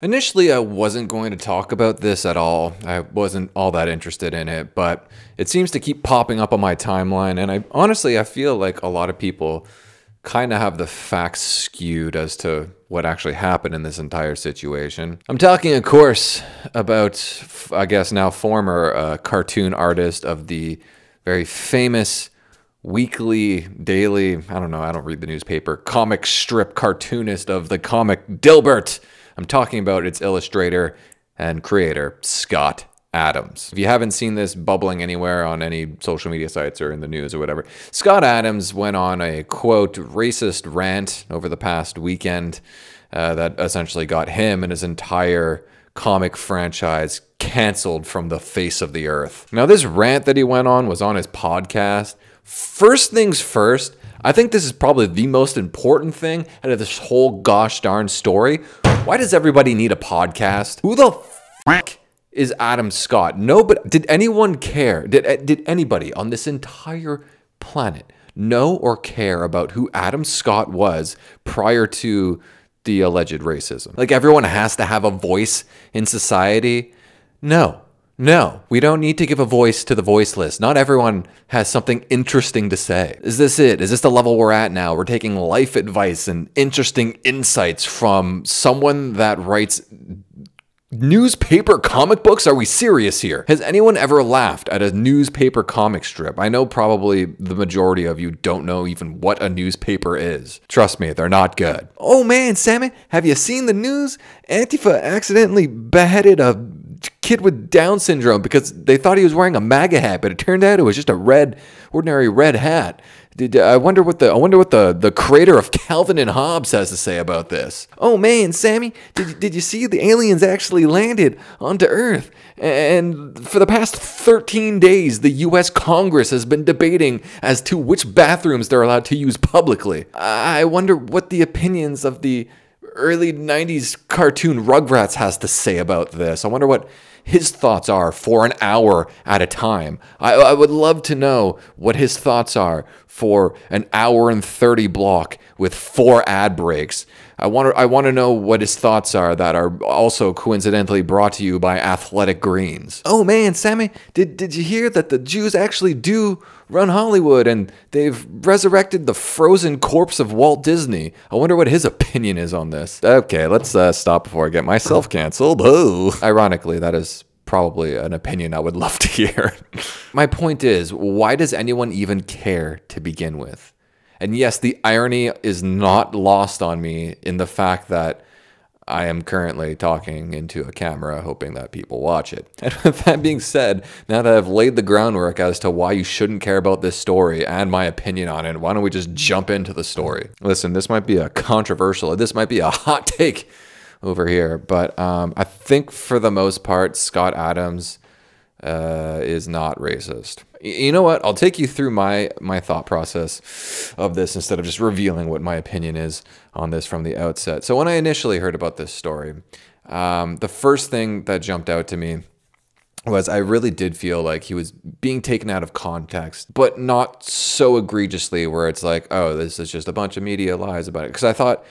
Initially, I wasn't going to talk about this at all. I wasn't all that interested in it, but it seems to keep popping up on my timeline. And I honestly, I feel like a lot of people kind of have the facts skewed as to what actually happened in this entire situation. I'm talking, of course, about, I guess now former uh, cartoon artist of the very famous weekly, daily, I don't know, I don't read the newspaper, comic strip cartoonist of the comic Dilbert. I'm talking about its illustrator and creator, Scott Adams. If you haven't seen this bubbling anywhere on any social media sites or in the news or whatever, Scott Adams went on a quote racist rant over the past weekend uh, that essentially got him and his entire comic franchise canceled from the face of the earth. Now, this rant that he went on was on his podcast. First things first, I think this is probably the most important thing out of this whole gosh darn story. Why does everybody need a podcast? Who the fuck is Adam Scott? No, but did anyone care? Did, eh, did anybody on this entire planet know or care about who Adam Scott was prior to the alleged racism? Like everyone has to have a voice in society? No. No, we don't need to give a voice to the voiceless. Not everyone has something interesting to say. Is this it? Is this the level we're at now? We're taking life advice and interesting insights from someone that writes newspaper comic books? Are we serious here? Has anyone ever laughed at a newspaper comic strip? I know probably the majority of you don't know even what a newspaper is. Trust me, they're not good. Oh man, Sammy, have you seen the news? Antifa accidentally beheaded a kid with Down syndrome because they thought he was wearing a MAGA hat, but it turned out it was just a red, ordinary red hat. Did, uh, I wonder what the I wonder what the, the creator of Calvin and Hobbes has to say about this. Oh man, Sammy, did, did you see the aliens actually landed onto Earth? And for the past 13 days, the U.S. Congress has been debating as to which bathrooms they're allowed to use publicly. I wonder what the opinions of the early 90s cartoon Rugrats has to say about this. I wonder what his thoughts are for an hour at a time. I, I would love to know what his thoughts are for an hour and 30 block with four ad breaks. I want to I want to know what his thoughts are that are also coincidentally brought to you by Athletic Greens. Oh man, Sammy, did did you hear that the Jews actually do run Hollywood and they've resurrected the frozen corpse of Walt Disney? I wonder what his opinion is on this. Okay, let's uh, stop before I get myself canceled. Oh, ironically, that is probably an opinion I would love to hear. My point is, why does anyone even care to begin with? And yes, the irony is not lost on me in the fact that I am currently talking into a camera, hoping that people watch it. And with that being said, now that I've laid the groundwork as to why you shouldn't care about this story and my opinion on it, why don't we just jump into the story? Listen, this might be a controversial, this might be a hot take over here, but um, I think for the most part, Scott Adams uh, is not racist. You know what? I'll take you through my my thought process of this instead of just revealing what my opinion is on this from the outset. So when I initially heard about this story, um, the first thing that jumped out to me was I really did feel like he was being taken out of context, but not so egregiously where it's like, oh, this is just a bunch of media lies about it. Because I thought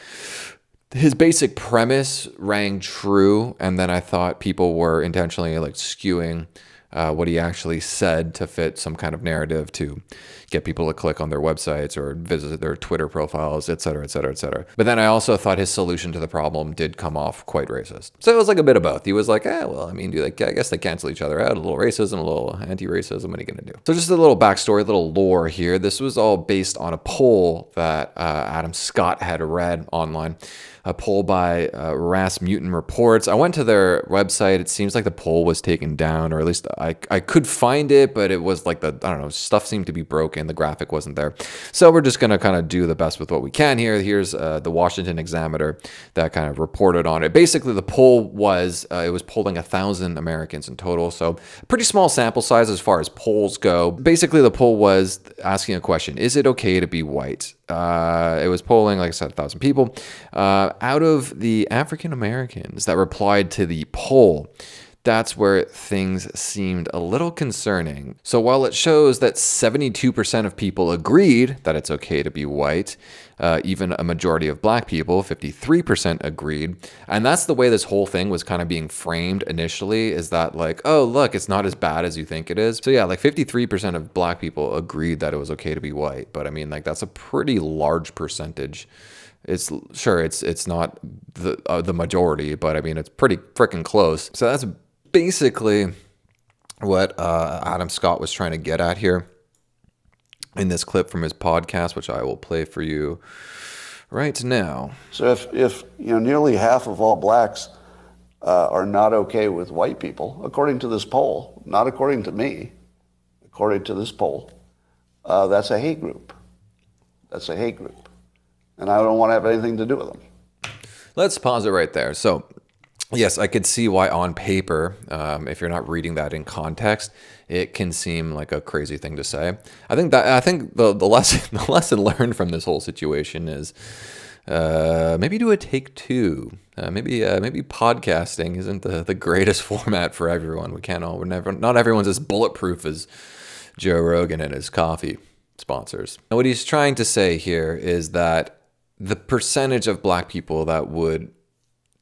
his basic premise rang true, and then I thought people were intentionally like skewing uh, what he actually said to fit some kind of narrative to get people to click on their websites or visit their Twitter profiles, et cetera, et cetera, et cetera. But then I also thought his solution to the problem did come off quite racist. So it was like a bit of both. He was like, eh, well, I mean, do like, I guess they cancel each other out. A little racism, a little anti-racism. What are you gonna do? So just a little backstory, a little lore here. This was all based on a poll that uh, Adam Scott had read online a poll by uh, Rasmussen Reports. I went to their website. It seems like the poll was taken down, or at least I, I could find it, but it was like the, I don't know, stuff seemed to be broken. And the graphic wasn't there. So we're just going to kind of do the best with what we can here. Here's uh, the Washington Examiner that kind of reported on it. Basically, the poll was, uh, it was polling a thousand Americans in total. So pretty small sample size as far as polls go. Basically, the poll was asking a question, is it okay to be white? Uh, it was polling, like I said, a thousand people. Uh, out of the African Americans that replied to the poll, that's where things seemed a little concerning. So while it shows that 72% of people agreed that it's okay to be white, uh, even a majority of black people, 53% agreed. And that's the way this whole thing was kind of being framed initially is that, like, oh, look, it's not as bad as you think it is. So, yeah, like 53% of black people agreed that it was okay to be white. But I mean, like, that's a pretty large percentage it's sure it's it's not the uh, the majority, but I mean it's pretty freaking close. So that's basically what uh, Adam Scott was trying to get at here in this clip from his podcast, which I will play for you right now. So if, if you know nearly half of all blacks uh, are not okay with white people, according to this poll, not according to me, according to this poll, uh, that's a hate group. That's a hate group, and I don't want to have anything to do with them. Let's pause it right there. So yes, I could see why on paper, um, if you're not reading that in context, it can seem like a crazy thing to say. I think that I think the the lesson the lesson learned from this whole situation is uh, maybe do a take two. Uh, maybe uh, maybe podcasting isn't the, the greatest format for everyone. We can't all we're never not everyone's as bulletproof as Joe Rogan and his coffee sponsors. And what he's trying to say here is that the percentage of black people that would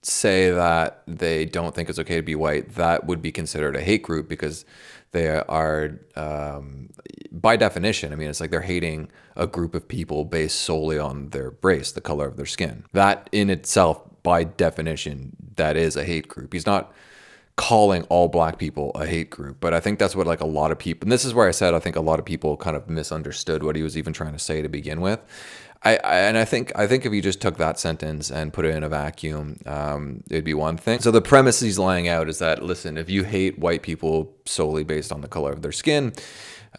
say that they don't think it's okay to be white, that would be considered a hate group because they are, um, by definition, I mean, it's like they're hating a group of people based solely on their race, the color of their skin. That in itself, by definition, that is a hate group. He's not calling all black people a hate group, but I think that's what like a lot of people, and this is where I said I think a lot of people kind of misunderstood what he was even trying to say to begin with. I, I, and I think I think if you just took that sentence and put it in a vacuum, um, it'd be one thing. So the premise he's laying out is that listen, if you hate white people solely based on the color of their skin,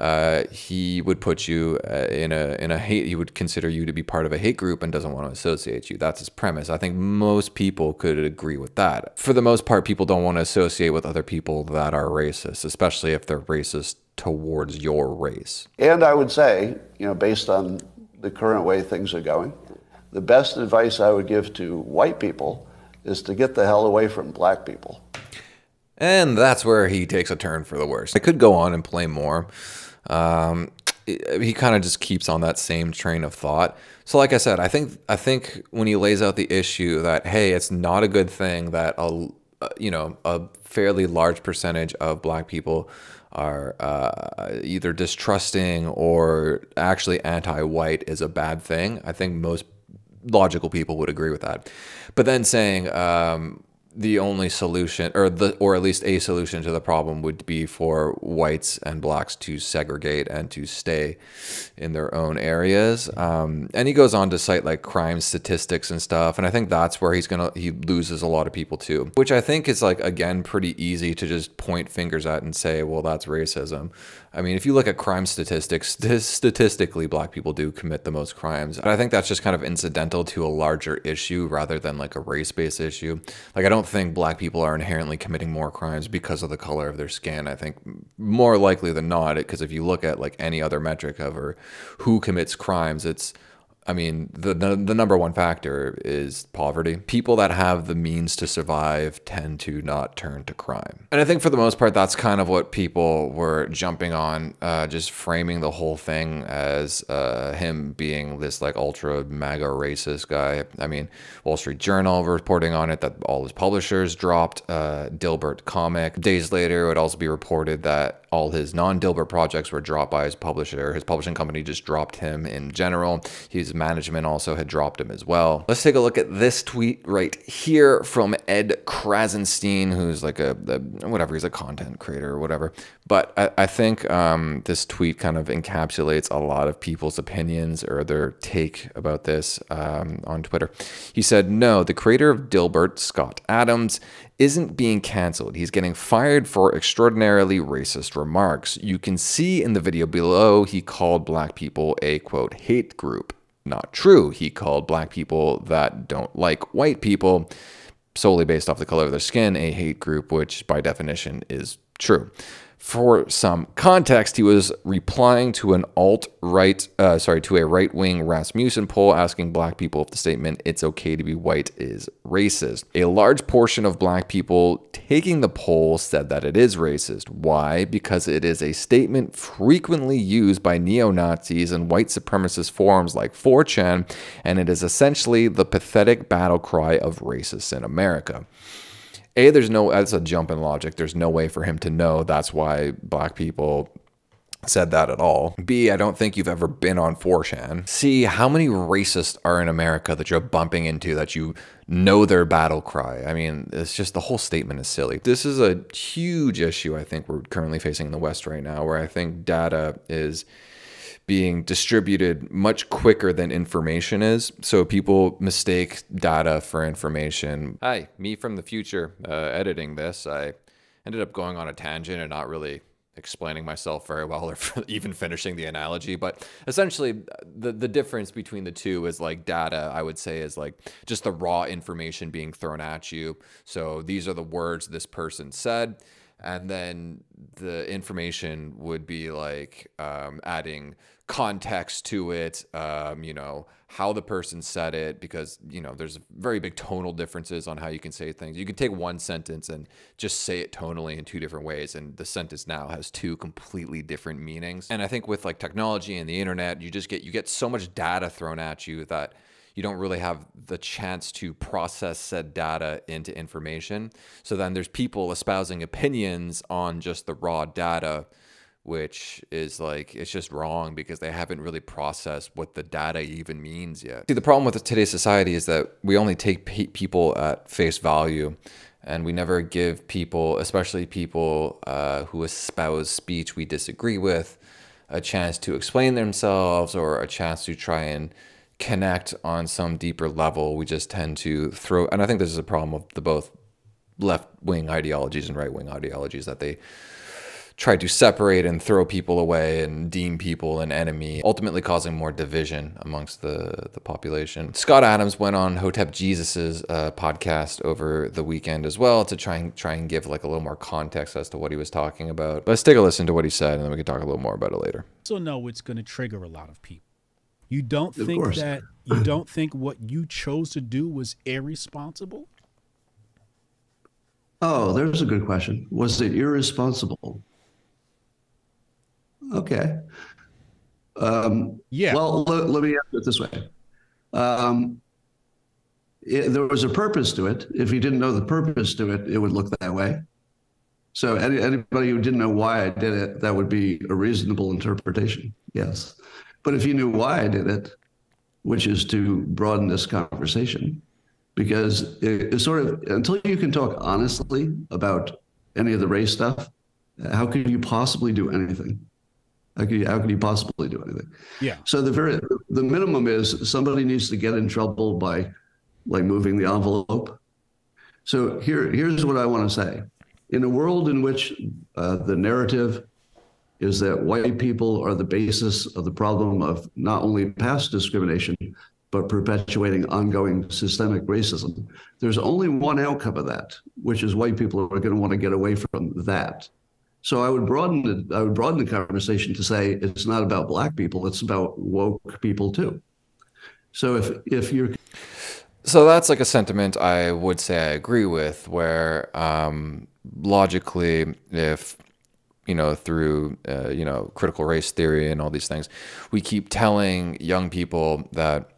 uh, he would put you uh, in a in a hate. He would consider you to be part of a hate group and doesn't want to associate you. That's his premise. I think most people could agree with that. For the most part, people don't want to associate with other people that are racist, especially if they're racist towards your race. And I would say, you know, based on the current way things are going. The best advice I would give to white people is to get the hell away from black people. And that's where he takes a turn for the worse. I could go on and play more. Um, he kind of just keeps on that same train of thought. So, like I said, I think I think when he lays out the issue that hey, it's not a good thing that a you know a fairly large percentage of black people are uh, either distrusting or actually anti-white is a bad thing. I think most logical people would agree with that. But then saying, um, the only solution or the or at least a solution to the problem would be for whites and blacks to segregate and to stay in their own areas. Um, and he goes on to cite like crime statistics and stuff and i think that's where he's gonna he loses a lot of people too which i think is like again pretty easy to just point fingers at and say well that's racism I mean, if you look at crime statistics, statistically, black people do commit the most crimes. But I think that's just kind of incidental to a larger issue rather than like a race based issue. Like, I don't think black people are inherently committing more crimes because of the color of their skin. I think more likely than not, because if you look at like any other metric of who commits crimes, it's I mean, the, the, the number one factor is poverty. People that have the means to survive tend to not turn to crime, and I think for the most part, that's kind of what people were jumping on, uh, just framing the whole thing as uh, him being this like ultra mega racist guy. I mean, Wall Street Journal reporting on it that all his publishers dropped uh, Dilbert comic. Days later, it would also be reported that all his non-Dilbert projects were dropped by his publisher. His publishing company just dropped him in general. He's management also had dropped him as well. Let's take a look at this tweet right here from Ed Krasenstein, who's like a, a whatever, he's a content creator or whatever. But I, I think um, this tweet kind of encapsulates a lot of people's opinions or their take about this um, on Twitter. He said, No, the creator of Dilbert, Scott Adams, isn't being canceled. He's getting fired for extraordinarily racist remarks. You can see in the video below he called black people a quote hate group not true. He called black people that don't like white people solely based off the color of their skin a hate group, which by definition is true. For some context, he was replying to an alt right, uh, sorry, to a right wing Rasmussen poll asking black people if the statement "it's okay to be white" is racist. A large portion of black people taking the poll said that it is racist. Why? Because it is a statement frequently used by neo Nazis and white supremacist forums like 4chan, and it is essentially the pathetic battle cry of racists in America. A, there's no, that's a jump in logic. There's no way for him to know that's why black people said that at all. B, I don't think you've ever been on 4chan. C, how many racists are in America that you're bumping into that you know their battle cry? I mean, it's just the whole statement is silly. This is a huge issue I think we're currently facing in the West right now, where I think data is being distributed much quicker than information is. So people mistake data for information. Hi, me from the future uh, editing this. I ended up going on a tangent and not really explaining myself very well or even finishing the analogy but essentially the the difference between the two is like data i would say is like just the raw information being thrown at you so these are the words this person said and then the information would be like um, adding context to it um, you know how the person said it because you know there's very big tonal differences on how you can say things you can take one sentence and just say it tonally in two different ways and the sentence now has two completely different meanings and i think with like technology and the internet you just get you get so much data thrown at you that you don't really have the chance to process said data into information. So then there's people espousing opinions on just the raw data, which is like, it's just wrong because they haven't really processed what the data even means yet. See, the problem with today's society is that we only take pe people at face value and we never give people, especially people uh, who espouse speech we disagree with, a chance to explain themselves or a chance to try and connect on some deeper level. We just tend to throw, and I think this is a problem of the both left wing ideologies and right wing ideologies that they try to separate and throw people away and deem people an enemy, ultimately causing more division amongst the, the population. Scott Adams went on Hotep Jesus's uh, podcast over the weekend as well to try and try and give like a little more context as to what he was talking about. Let's take a listen to what he said, and then we can talk a little more about it later. So no, it's going to trigger a lot of people. You don't of think course. that you don't think what you chose to do was irresponsible? Oh, there's a good question. Was it irresponsible? Okay. Um, yeah. Well, let, let, me answer it this way. Um, it, there was a purpose to it. If you didn't know the purpose to it, it would look that way. So any, anybody who didn't know why I did it, that would be a reasonable interpretation. Yes. But if you knew why I did it, which is to broaden this conversation, because it's sort of until you can talk honestly about any of the race stuff, how could you possibly do anything? How could you, how could you possibly do anything? Yeah. So the very the minimum is somebody needs to get in trouble by like moving the envelope. So here here's what I want to say. In a world in which uh, the narrative is that white people are the basis of the problem of not only past discrimination, but perpetuating ongoing systemic racism. There's only one outcome of that, which is white people are going to want to get away from that. So I would broaden it, I would broaden the conversation to say it's not about black people, it's about woke people too. So if if you're so that's like a sentiment I would say I agree with, where um, logically, if you know, through, uh, you know, critical race theory and all these things, we keep telling young people that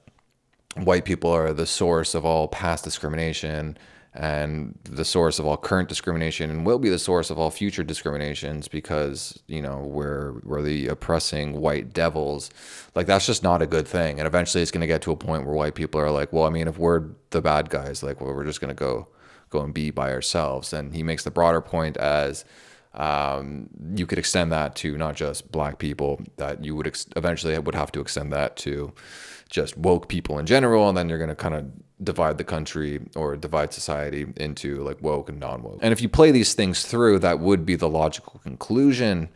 white people are the source of all past discrimination and the source of all current discrimination and will be the source of all future discriminations because you know we're we're the oppressing white devils. Like that's just not a good thing. And eventually it's going to get to a point where white people are like well i mean if we're the bad guys like well we're just going to go go and be by ourselves. And he makes the broader point as um, you could extend that to not just black people that you would eventually would have to extend that to just woke people in general. And then you're going to kind of divide the country or divide society into like woke and non-woke. And if you play these things through that would be the logical conclusion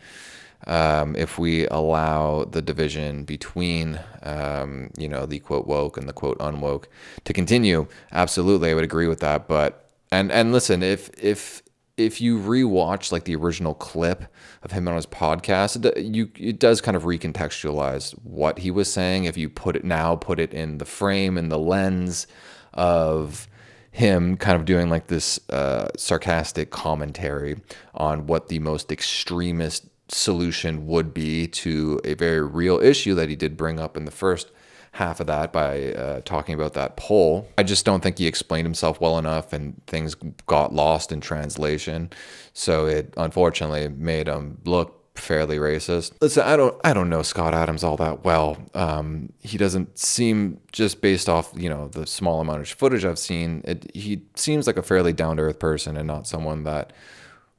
um, if we allow the division between um, you know the quote woke and the quote unwoke to continue absolutely i would agree with that but and and listen if if if you rewatch like the original clip of him on his podcast, it, you it does kind of recontextualize what he was saying. If you put it now, put it in the frame and the lens of him kind of doing like this uh, sarcastic commentary on what the most extremist solution would be to a very real issue that he did bring up in the first half of that by uh, talking about that poll. I just don't think he explained himself well enough and things got lost in translation. So it unfortunately made him look fairly racist. Listen, I don't I don't know Scott Adams all that well. Um, he doesn't seem just based off you know the small amount of footage I've seen. It, he seems like a fairly down to earth person and not someone that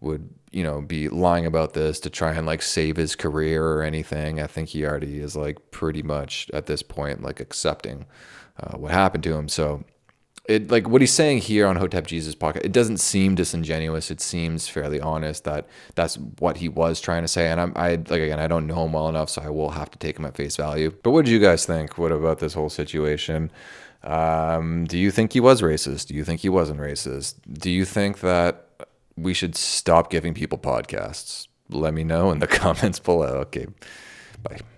would you know be lying about this to try and like save his career or anything. I think he already is like pretty much at this point like accepting uh, what happened to him. So it like what he's saying here on Hotep Jesus podcast, it doesn't seem disingenuous. It seems fairly honest that that's what he was trying to say. And I'm I like again, I don't know him well enough, so I will have to take him at face value. But what did you guys think? What about this whole situation? Um, do you think he was racist? Do you think he wasn't racist? Do you think that we should stop giving people podcasts? Let me know in the comments below. Okay, bye.